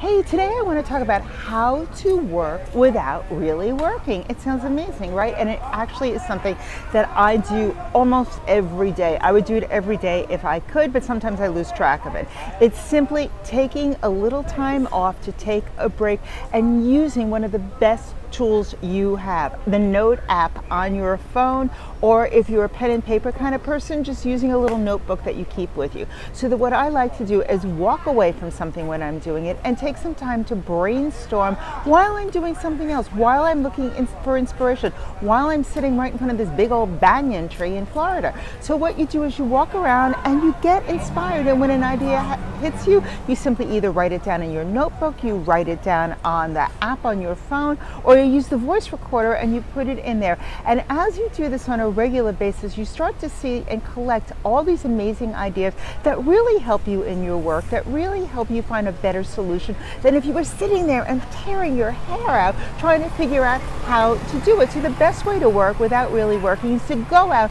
Hey, today I want to talk about how to work without really working. It sounds amazing, right? And it actually is something that I do almost every day. I would do it every day if I could, but sometimes I lose track of it. It's simply taking a little time off to take a break and using one of the best tools you have. The Note app on your phone, or if you're a pen and paper kind of person, just using a little notebook that you keep with you. So that what I like to do is walk away from something when I'm doing it and take some time to brainstorm while I'm doing something else, while I'm looking for inspiration, while I'm sitting right in front of this big old banyan tree in Florida. So what you do is you walk around and you get inspired and when an idea hits you, you simply either write it down in your notebook, you write it down on the app on your phone, or you use the voice recorder and you put it in there. And as you do this on a regular basis, you start to see and collect all these amazing ideas that really help you in your work, that really help you find a better solution than if you were sitting there and tearing your hair out trying to figure out how to do it. So the best way to work without really working is to go out,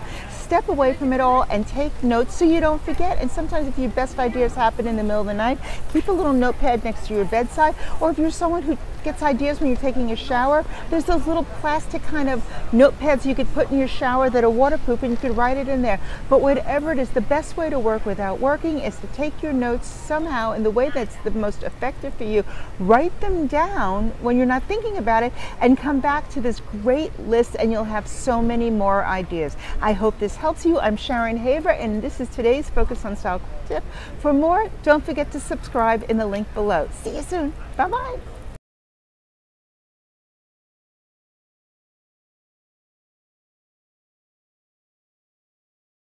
step away from it all and take notes so you don't forget. And sometimes if your best ideas happen in the middle of the night, keep a little notepad next to your bedside. Or if you're someone who gets ideas when you're taking a shower, there's those little plastic kind of notepads you could put in your shower that are waterproof and you could write it in there. But whatever it is, the best way to work without working is to take your notes somehow in the way that's the most effective for you. Write them down when you're not thinking about it and come back to this great list and you'll have so many more ideas. I hope this helps you. I'm Sharon Haver, and this is today's Focus on Style tip. For more, don't forget to subscribe in the link below. See you soon. Bye bye.